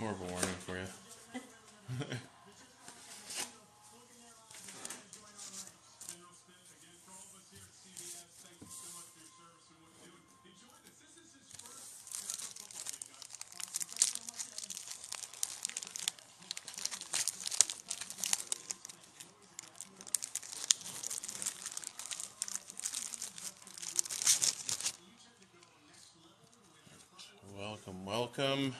More of a warning for you. welcome, welcome.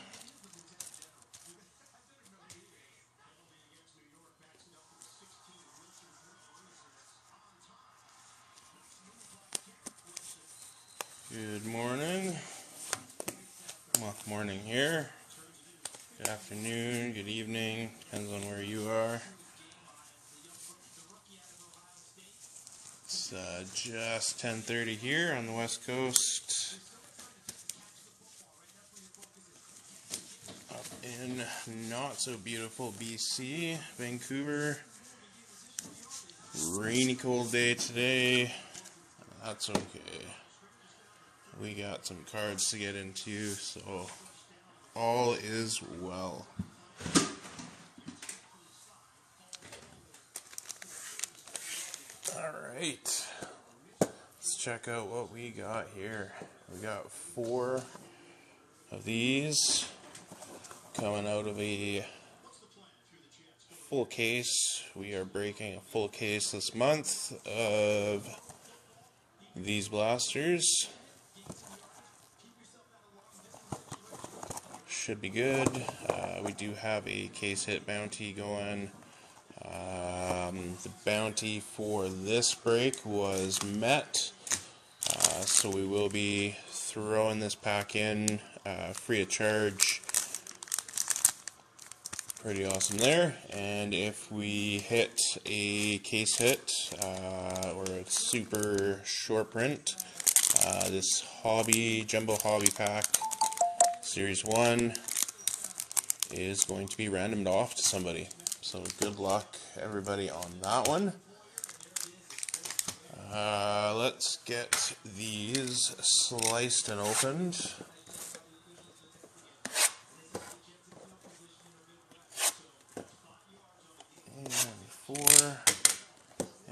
It's uh, just 10:30 here on the West Coast. Up in not so beautiful BC, Vancouver. Rainy cold day today. That's okay. We got some cards to get into, so all is well. All right. Let's check out what we got here. We got four of these coming out of a full case. We are breaking a full case this month of these blasters. Should be good. Uh, we do have a case hit bounty going. Um, the bounty for this break was met, uh, so we will be throwing this pack in uh, free of charge. Pretty awesome there. And if we hit a case hit uh, or a super short print, uh, this hobby jumbo hobby pack series one is going to be randomed off to somebody. So good luck, everybody, on that one. Uh, let's get these sliced and opened. And.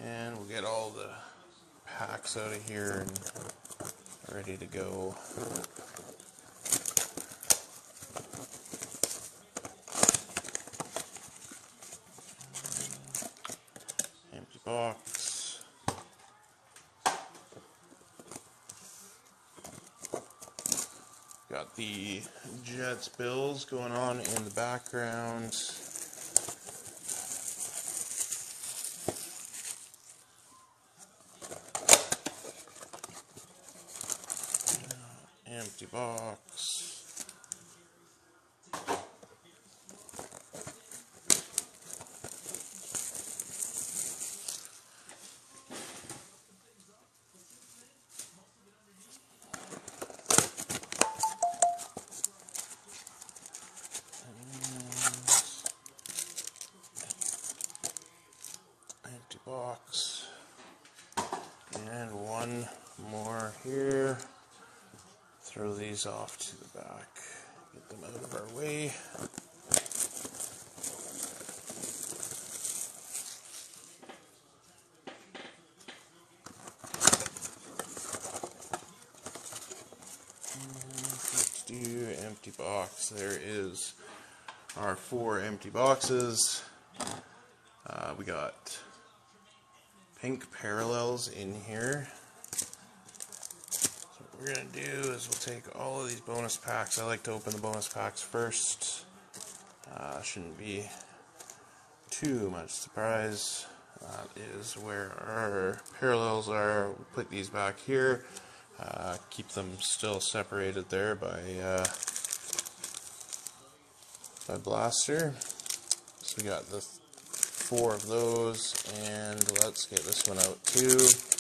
And we'll get all the packs out of here and ready to go. Empty box. Got the Jets Bills going on in the background. Empty box. Empty box. And one more here. Throw these off to the back. Get them out of our way. Empty box. There is our four empty boxes. Uh, we got pink parallels in here. We're going to do is we'll take all of these bonus packs. I like to open the bonus packs first. Uh, shouldn't be too much surprise. That is where our parallels are. We'll put these back here. Uh, keep them still separated there by uh, by blaster. So we got the four of those, and let's get this one out too.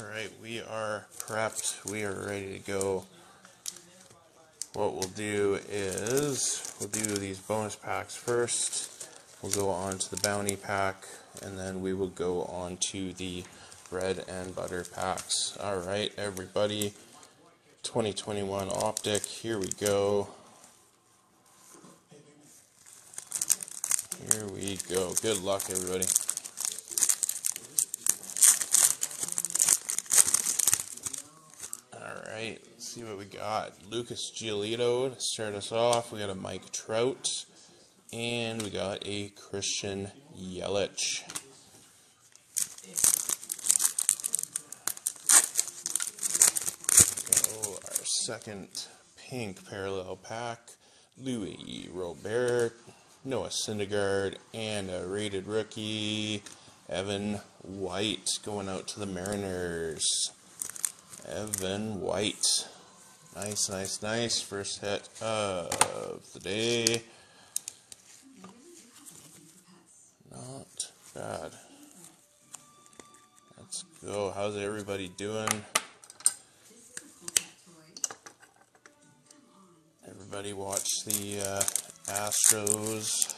Alright, we are prepped. We are ready to go. What we'll do is, we'll do these bonus packs first. We'll go on to the bounty pack, and then we will go on to the bread and butter packs. Alright, everybody, 2021 Optic. Here we go. Here we go. Good luck, everybody. All right, let's see what we got. Lucas Giolito to start us off. We got a Mike Trout, and we got a Christian Yelich. Our second pink parallel pack. Luis Robert, Noah Syndergaard, and a rated rookie, Evan White, going out to the Mariners. Evan White. Nice, nice, nice. First hit of the day. Not bad. Let's go. How's everybody doing? Everybody watch the uh, Astros.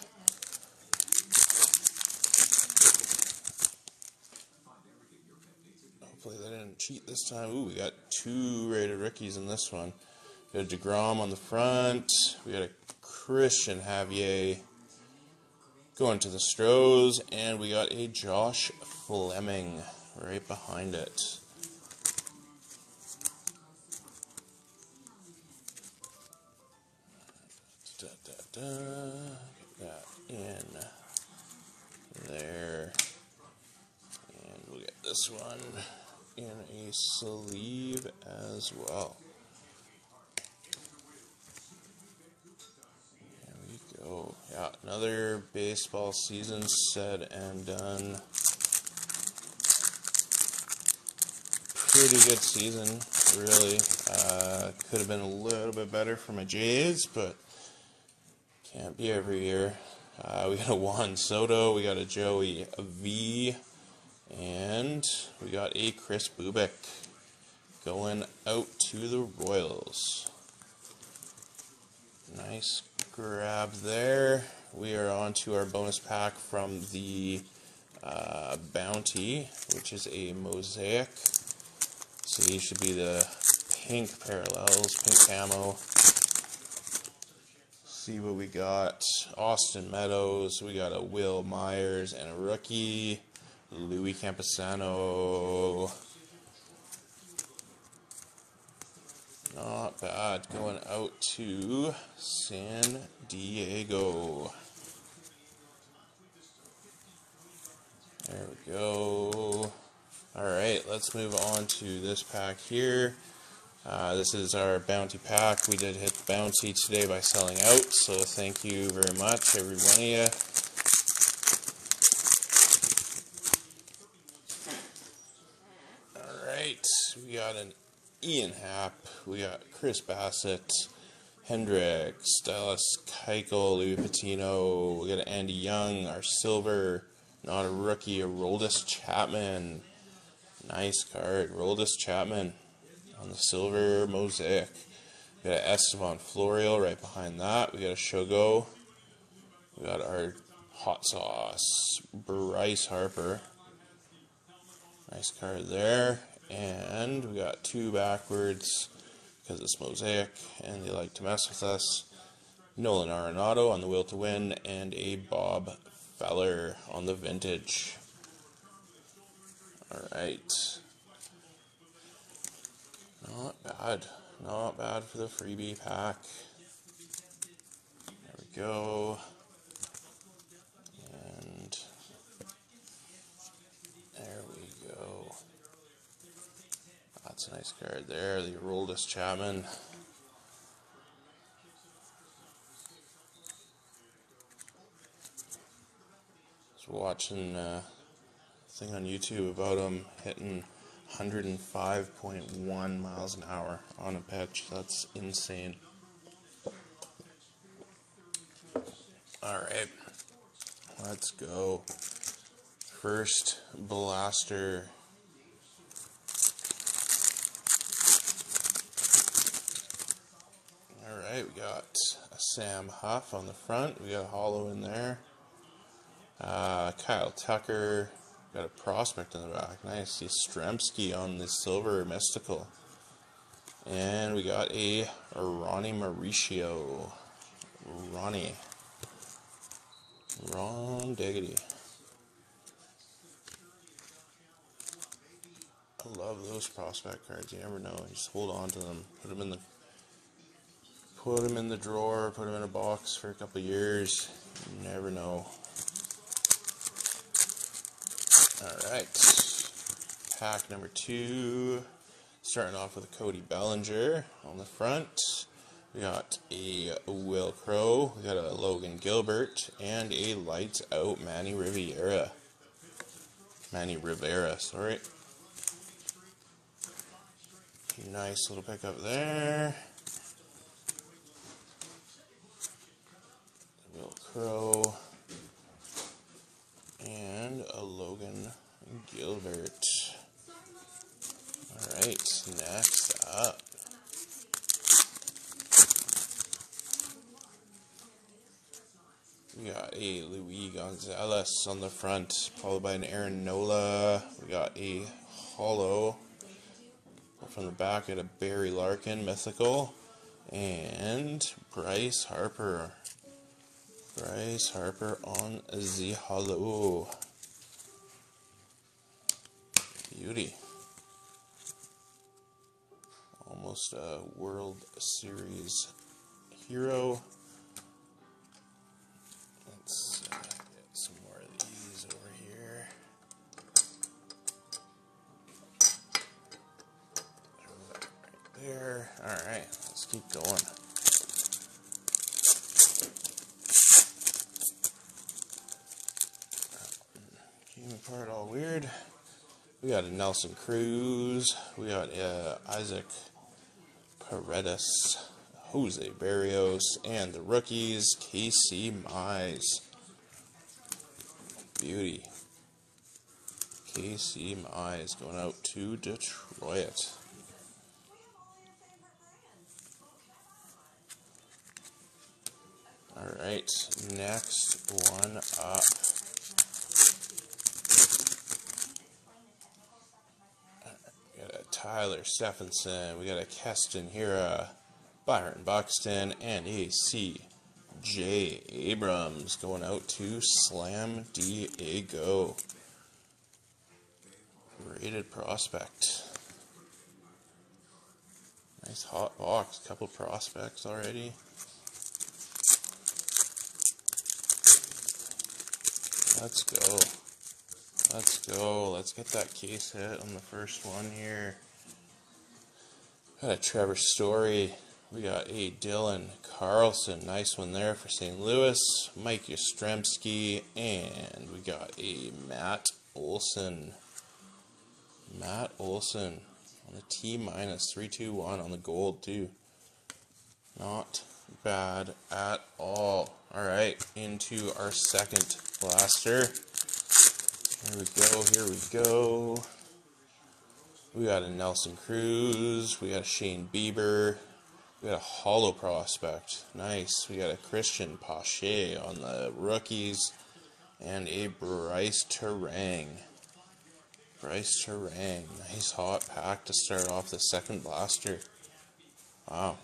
Hopefully they cheat this time. Ooh, we got two rated rookies in this one. We got a DeGrom on the front. We got a Cristian Javier going to the Stros. And we got a Josh Fleming right behind it. As well. There we go. Yeah, another baseball season said and done. Pretty good season, really. Uh, could have been a little bit better for my Jays, but can't be every year. Uh, we got a Juan Soto, we got a Joey V, and we got a Chris Bubic going out to the Royals. Nice grab there. We are on to our bonus pack from the uh, Bounty, which is a mosaic. So these should be the pink parallels, pink camo. See what we got. Austin Meadows, we got a Wil Myers and a rookie. Luis Campusano. Not bad. Going out to San Diego. There we go. Alright, let's move on to this pack here. Uh, this is our bounty pack. We did hit the bounty today by selling out, so thank you very much, every one of you. Alright, we got an Ian Happ, we got Chris Bassitt, Hendricks, Dallas Keuchel, Luis Patino, we got Andy Young, our silver, not a rookie, Roldis Chapman. Nice card, Roldis Chapman on the silver mosaic. We got Estevan Florial right behind that. We got a Shogo. We got our hot sauce, Bryce Harper. Nice card there. And we got two backwards because it's mosaic and they like to mess with us. Nolan Arenado on the will to win and a Bob Feller on the vintage. Alright. Not bad. Not bad for the freebie pack. There we go. And there we go. That's a nice card there. The Roldis Chapman. was watching uh, a thing on YouTube about him hitting 105.1 miles an hour on a pitch. That's insane. Alright, let's go. First blaster. Alright, we got a Sam Huff on the front. We got a hollow in there. Uh, Kyle Tucker. Got a prospect in the back. Nice. Yastrzemski on the silver mystical. And we got a Ronnie Mauricio. Ronnie. Ron Diggity. I love those prospect cards. You never know. Just hold on to them. Put them in the put them in the drawer. Put them in a box for a couple years. You never know. All right. Pack number two. Starting off with a Cody Bellinger on the front. We got a Will Crowe, we got a Logan Gilbert, and a lights out Manny Rivera. Manny Rivera, sorry. Nice little pickup there. Crowe. And a Logan Gilbert. Alright, next up. We got a Luis Gonzalez on the front, followed by an Aaron Nola. We got a hollow from the back at a Barry Larkin mythical. And Bryce Harper. Bryce Harper on the hollow. Beauty. Almost a World Series hero. Let's uh, get some more of these over here. Right there. Alright, let's keep going. Weird. We got a Nelson Cruz. We got uh, Isaac Paredes, Jose Berrios, and the rookies, Casey Mize. Beauty. Casey Mize going out to Detroit. Alright, next one up. We got a Tyler Stephenson, we got a Keston Hiura, Byron Buxton, and a C.J. Abrams going out to Slam Diego. Rated prospect. Nice hot box, couple prospects already. Let's go. Let's go. Let's get that case hit on the first one here. Got a Trevor Story. We got a Dylan Carlson. Nice one there for St. Louis. Mike Yastrzemski. And we got a Matt Olson. Matt Olson on the T minus 321 on the gold, too. Not bad at all. Alright, into our second blaster. Here we go, here we go. We got a Nelson Cruz, we got a Shane Bieber, we got a Hollow Prospect. Nice. We got a Cristian Pache on the rookies, and a Brice Turang. Brice Turang. Nice hot pack to start off the second blaster. Wow,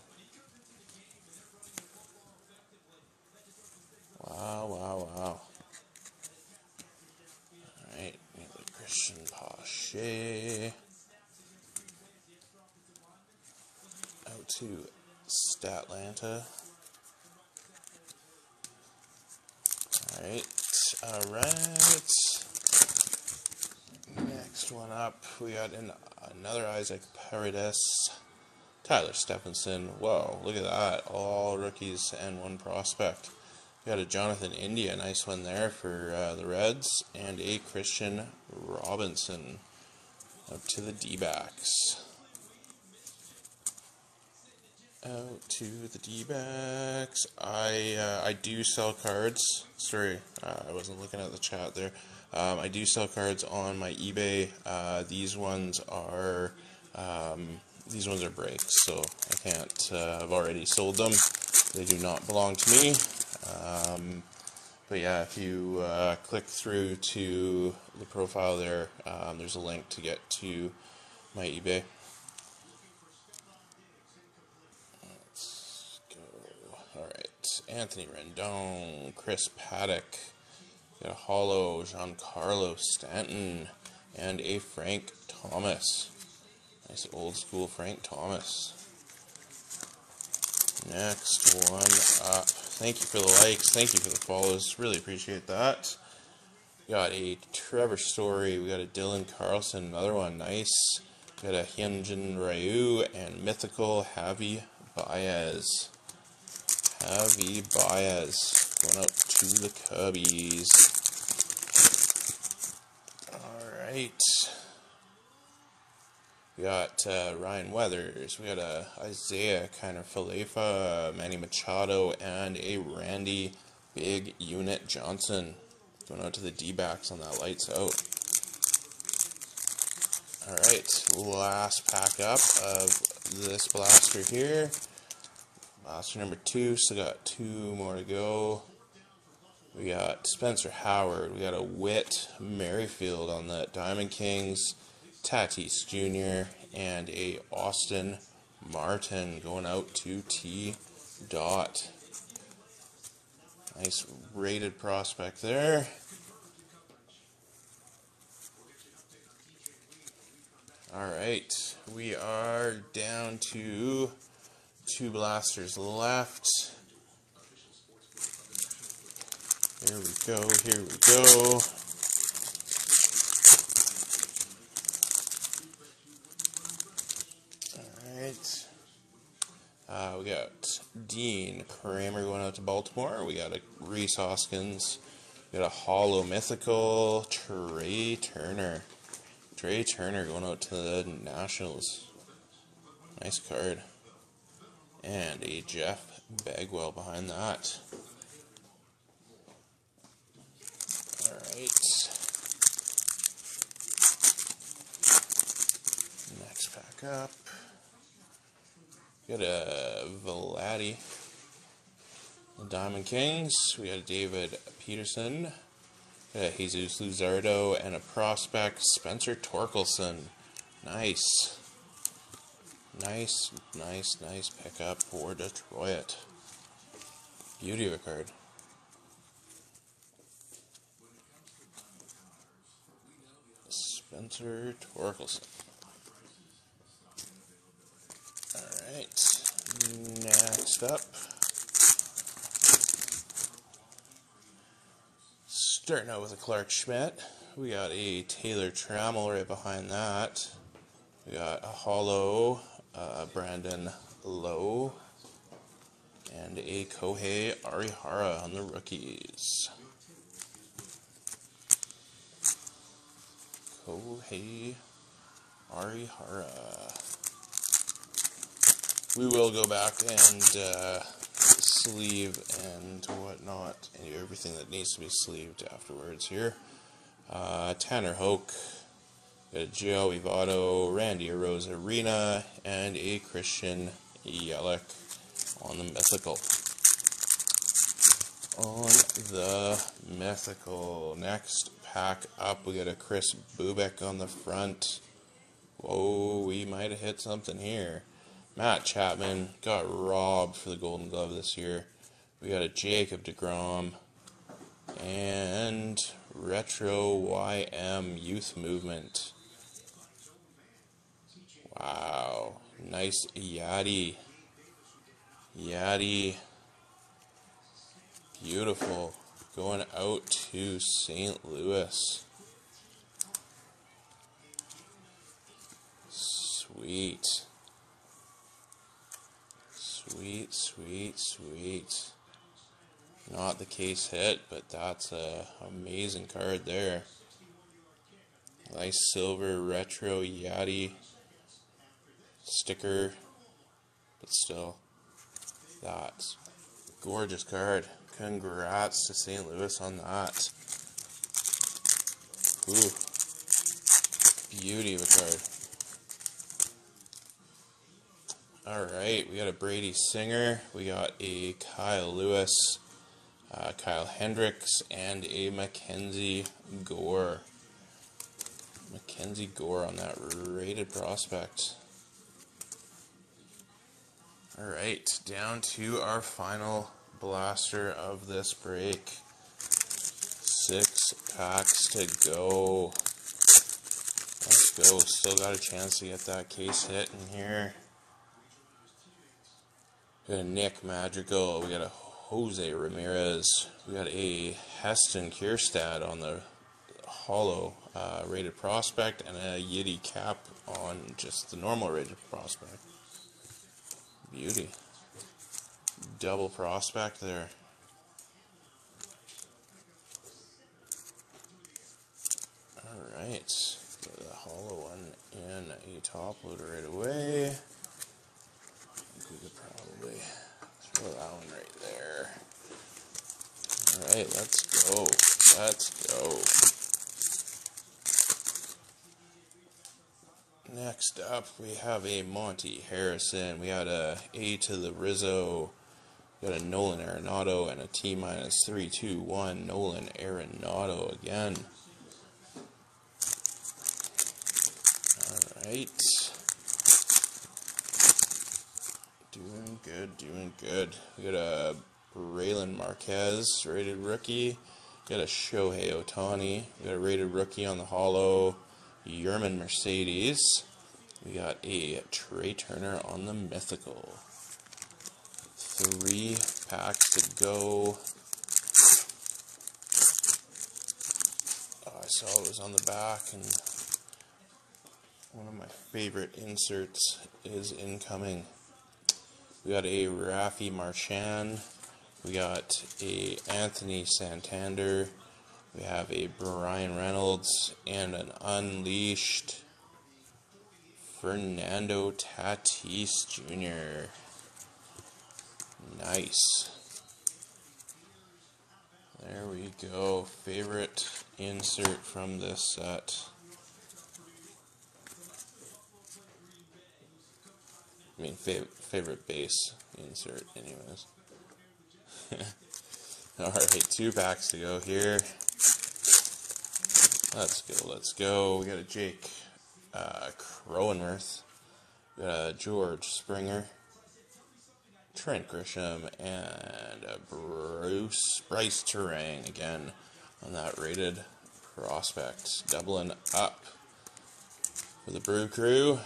wow, wow. Alright, Cristian Pache. Out to Statlanta. Alright, alright. Next one up, we got an, another Isaac Paredes. Tyler Stephenson. Whoa, look at that. All rookies and one prospect. We got a Jonathan India, nice one there for uh, the Reds, and a Kristian Robinson up to the D backs. Out to the D backs. I uh, I do sell cards. Sorry, uh, I wasn't looking at the chat there. Um, I do sell cards on my eBay. Uh, these ones are um, these ones are breaks, so I can't. Uh, I've already sold them. They do not belong to me. Um, but yeah, if you uh, click through to the profile there, um, there's a link to get to my eBay. Anthony Rendon, Chris Paddack, got a hollow Giancarlo Stanton, and a Frank Thomas. Nice old school Frank Thomas. Next one up. Thank you for the likes. Thank you for the follows. Really appreciate that. Got a Trevor Story. We got a Dylan Carlson. Another one. Nice. Got a Hyunjin Ryu and Mythical Javy Baez. Javy Baez going out to the Cubbies. Alright. We got uh, Ryan Weathers. We got a Isaiah kind of Falefa, Manny Machado, and a Randy Big Unit Johnson. Going out to the D backs on that lights out. Alright, last pack up of this blaster here. Uh, Blaster number two, still got two more to go. We got Spencer Howard, we got a Whit Merrifield on the Diamond Kings, Tatis Jr., and a Austin Martin going out to T. Dot. Nice rated prospect there. Alright, we are down to two blasters left. Here we go, here we go. Alright. Uh, we got Dean Kremer going out to Baltimore. We got a Rhys Hoskins. We got a Hollow Mythical Trea Turner. Trea Turner going out to the Nationals. Nice card. And a Jeff Bagwell behind that. Alright. Next pack up. Got a Vladdy. The Diamond Kings. We got a David Peterson. Uh, Jesus Luzardo and a prospect, Spencer Torkelson. Nice. Nice, nice, nice pickup for Detroit. Beauty of a card. Spencer Torkelson. Alright. Next up. Starting out with a Clarke Schmidt. We got a Taylor Trammell right behind that. We got a hollow uh, Brandon Lowe and a Kohei Arihara on the rookies. Kohei Arihara. We will go back and uh, sleeve and whatnot, and everything that needs to be sleeved afterwards here. Uh, Tanner Houck, Joey Votto, Randy Arozarena, and a Christian Yelich on the mythical. On the mythical. Next pack up, we got a Chris Bubic on the front. Whoa, we might have hit something here. Matt Chapman got robbed for the Golden Glove this year. We got a Jacob DeGrom and Retro YM Youth Movement. Wow. Nice Yadi. Yadi. Beautiful. Going out to St. Louis. Sweet. Sweet, sweet, sweet. Not the case hit, but that's a amazing card there. Nice silver retro Yadi sticker, but still, that's gorgeous card. Congrats to St. Louis on that. Ooh, beauty of a card. Alright, we got a Brady Singer, we got a Kyle Lewis, uh, Kyle Hendricks, and a Mackenzie Gore. Mackenzie Gore on that rated prospect. Alright, down to our final blaster of this break. Six packs to go. Let's go. Still got a chance to get that case hit in here. We got a Nick Madrigal. We got a Jose Ramirez. We got a Heston Kjerstad on the hollow uh, rated prospect and a Yiddy cap on just the normal rated prospect. Beauty. Double prospect there. Alright, get the hollow one in a top loader right away. I think we could probably throw that one right there. Alright. Let's go. Next up, we have a Monte Harrison. We got a A to the Rizzo. We got a Nolan Arenado and a T minus 3 2 1 Nolan Arenado again. Alright. Doing good, doing good. We got a Brailyn Marquez rated rookie. We got a Shohei Ohtani. We got a rated rookie on the hollow. Yermin Mercedes. We got a Trea Turner on the Mythical. Three packs to go. Oh, I saw it was on the back, and one of my favorite inserts is incoming. We got a Rafi Marchan. We got a Anthony Santander. We have a Bryan Reynolds and an Unleashed Fernando Tatis Jr. Nice. There we go. Favorite insert from this set. I mean, fav favorite base insert, anyways. Alright, two packs to go here. Let's go, let's go. We got a Jake uh, Cronenworth. A George Springer. Trent Grisham and Bruce Brice Turang again on that rated prospect. Doubling up for the Brew Crew.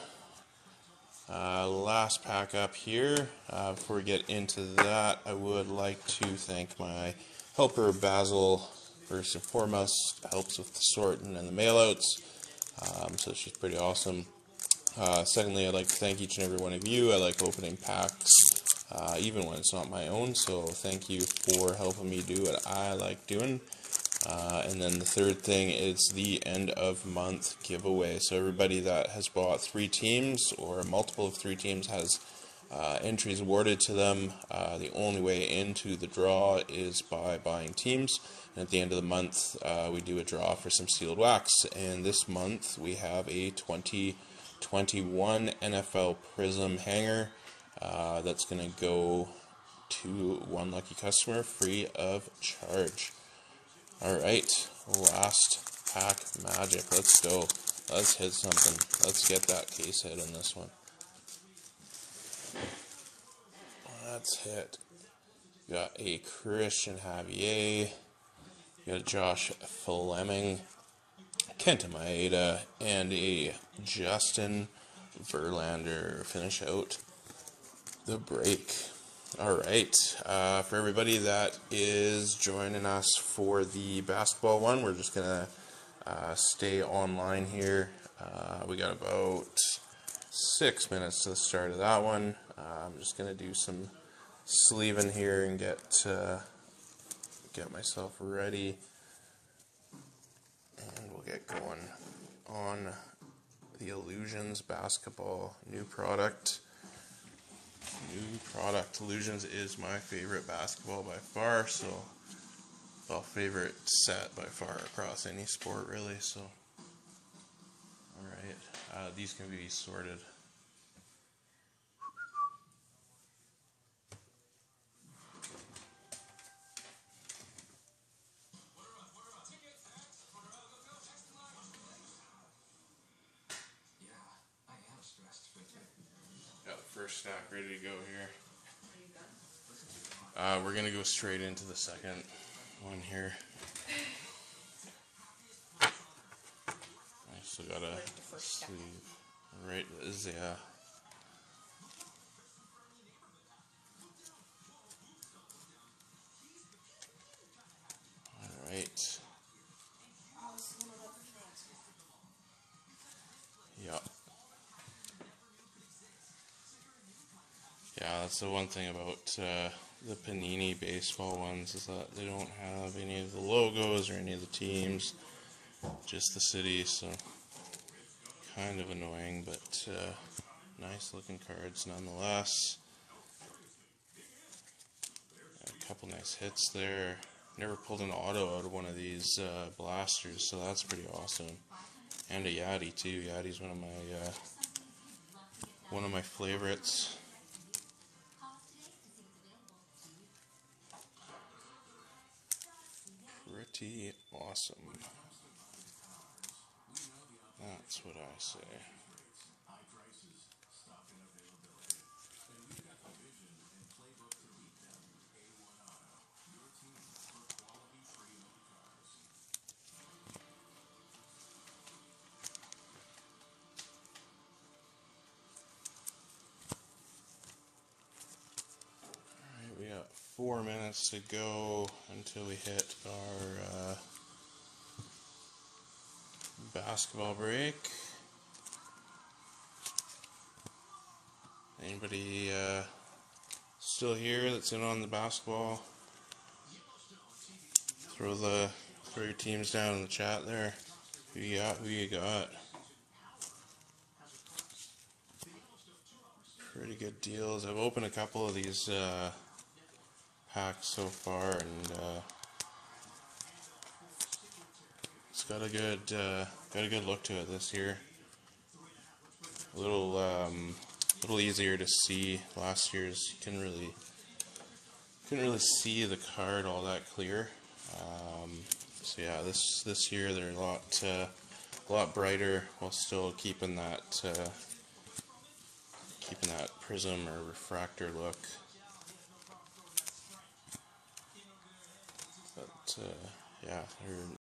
Uh, last pack up here. Uh, before we get into that, I would like to thank my helper Basil first and foremost. Helps with the sorting and the mailouts. Um, so she's pretty awesome. Uh, secondly, I'd like to thank each and every one of you. I like opening packs, uh, even when it's not my own. So thank you for helping me do what I like doing. Uh, and then the third thing is the end of month giveaway. So everybody that has bought three teams or multiple of three teams has uh, entries awarded to them. Uh, the only way into the draw is by buying teams. And at the end of the month, uh, we do a draw for some sealed wax. And this month, we have a 2021 NFL Prism hanger uh, that's going to go to one lucky customer free of charge. All right, last pack magic. Let's go. Let's hit something. Let's get that case hit in this one. Let's hit. got a Cristian Javier. got a Josh Fleming. Kenta Maeda. And a Justin Verlander. Finish out the break. All right. Uh, for everybody that is joining us for the basketball one, we're just going to uh, stay online here. Uh, we got about six minutes to the start of that one. Uh, I'm just going to do some sleeving here and get uh, get myself ready. And we'll get going on the Illusions basketball new product. New product. Illusions is my favorite basketball by far, so well, favorite set by far across any sport really, so. Uh, these can be sorted. Got the first stack ready to go here. Uh, we're gonna go straight into the second one here. Still got a Right the first sleeve. Right, is yeah. All right. Yep. Yeah, that's the one thing about uh, the Panini baseball ones is that they don't have any of the logos or any of the teams, just the city. So kind of annoying, but uh, nice looking cards nonetheless. A couple nice hits there. Never pulled an auto out of one of these uh, blasters, so that's pretty awesome. And a Yadi too. Yadi's one of my uh, one of my favorites. Pretty awesome. That's what I say. We got four minutes to go until we hit our uh, basketball break. Anybody uh, still here that's in on the basketball? Throw the throw your teams down in the chat there. Who you got? Who you got? Pretty good deals. I've opened a couple of these uh, packs so far, and uh, it's got a good uh, got a good look to it this year. A little um, little easier to see. Last year's you couldn't really couldn't really see the card all that clear. Um, so yeah, this this year they're a lot uh, a lot brighter while still keeping that uh, keeping that prism or refractor look. But uh, yeah, they're